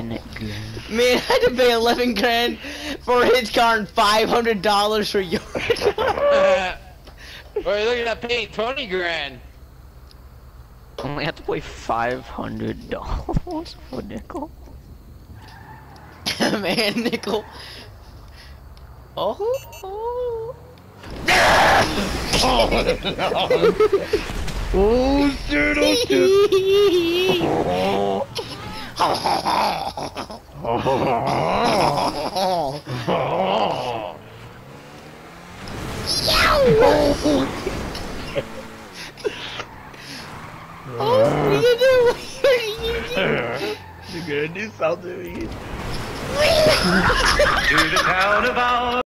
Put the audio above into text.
Eleven grand. Man, I had to pay 11 grand for his car and $500 for yours. Wait, look at that paint, 20 grand. Only have to pay five hundred dollars for nickel. Man, nickel. Oh. oh. Oh shit, oh shit. Oh, what are you doing? You doing? You're gonna do something. to the town of our